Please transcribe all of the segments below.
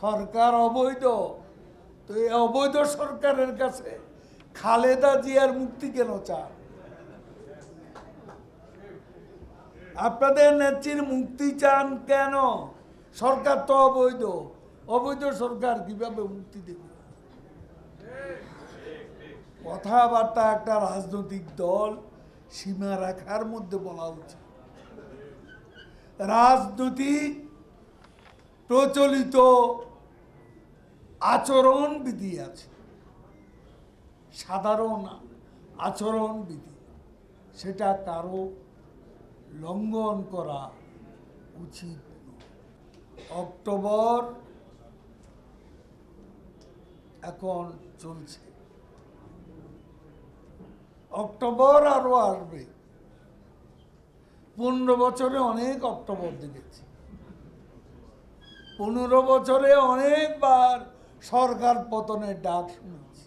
সরকার অবৈধ। তো এই অবৈধ সরকারের কাছে খালেদা জিয়ার মুক্তি কেন চান? আপনাদের নেত্রীর মুক্তি চান কেন? সরকার তো অবৈধ। অবৈধ সরকার কীভাবে মুক্তি দেবে? কথাবার্তা একটা রাজনৈতিক দল সীমা রেখার মধ্যে বলা উচিত। রাজনৈতিক প্রচলিত আচরণ বিধি আছে। সাধারণ আচরণ বিধি সেটা কারও লঙ্ঘন করা উচিত অক্টোবর এখন চলছে। অক্টোবর আরও আসবে। পনেরো বছরে অনেক অক্টোবর দেখেছি। পনেরো বছরে অনেকবার সরকার পতনের ডাক শুনেছি,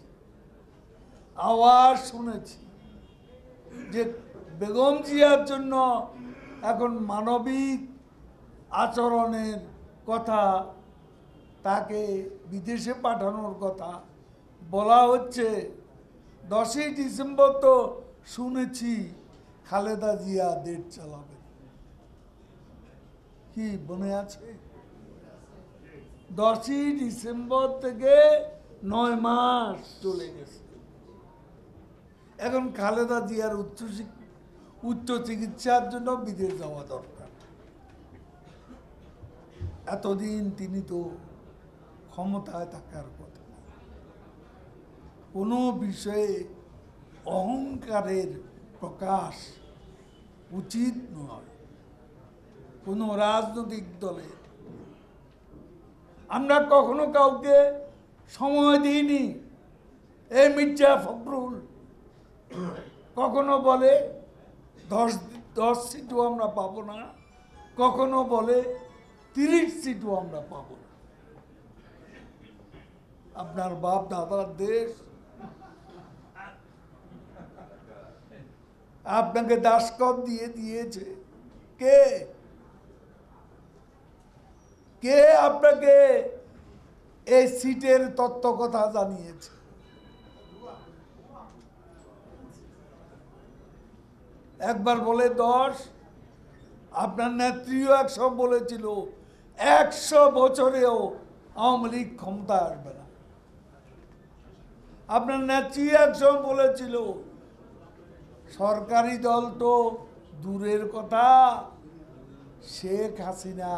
আওয়াজ শুনেছি যে বেগম জিয়ার জন্য এখন মানবিক আচরণের কথা, তাকে বিদেশে পাঠানোর কথা বলা হচ্ছে। দশই ডিসেম্বর তো শুনেছি খালেদা জিয়া দেশ চালাবে কি মনে আছে? দশই ডিসেম্বর থেকে নয় মাস চলে গেছে। এখন খালেদা জিয়ার উচ্চ উচ্চ চিকিৎসার জন্য বিদেশ যাওয়া দরকার। এতদিন তিনি তো ক্ষমতায় থাকার কথা। কোনো বিষয়ে অহংকারের প্রকাশ উচিত নয়। কোনো রাজনৈতিক দলের আমরা কখনো কাউকে সময় দিইনি। এ মির্জা ফখরুল কখনো বলে, দশ দশ সিটও আমরা পাবো না। কখনো বলে, তিরিশ সিটও আমরা পাবো না। আপনার বাপ দাদার দেশ। আপনাকে দাসকর দিয়ে দিয়েছে। কে? কে আপনাকে এই সিটের তত্ত্ব কথা জানিয়েছে? একবার বলে দশ, আপনার নেত্রীও একশো বলেছিল, একশো বছরেও আওয়ামী লীগ ক্ষমতা আসবে না। আপনার নেত্রী একশো বলেছিল, সরকারি দল তো দূরের কথা, শেখ হাসিনা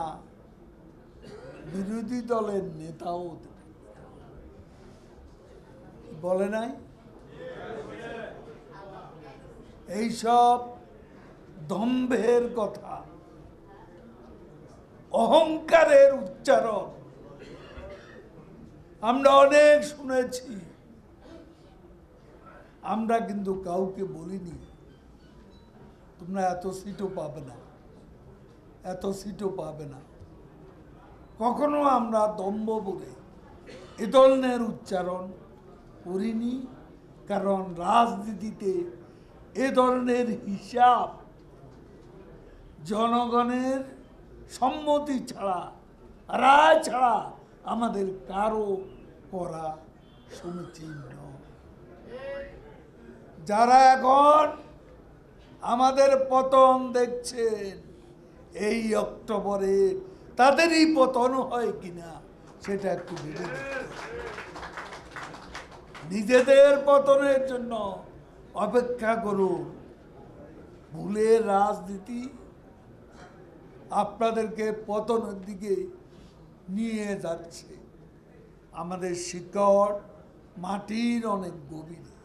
বিরোধী দলের নেতাও বলে নাই? এইসব দম্ভের কথা, অহংকারের উচ্চারণ আমরা অনেক শুনেছি। আমরা কিন্তু কাউকে বলিনি। তোমরা এত সিটও পাবে না, এত সিটও পাবে না। কখনো আমরা দম্ভ বলে এ ধরনের উচ্চারণ করিনি, কারণ রাজনীতিতে এ ধরনের হিসাব জনগণের সম্মতি ছাড়া, রায় ছাড়া আমাদের কারও করা সমীচীন যারা এখন আমাদের পতন দেখছেন, এই অক্টোবরে তাদেরই পতন হয় কিনা, সেটা একটু ভেবে নিজেদের পতনের জন্য অপেক্ষা করুন। ভুলের রাজনীতি আপনাদেরকে পতনের দিকে নিয়ে যাচ্ছে। আমাদের শিকড় মাটির অনেক গভীরে।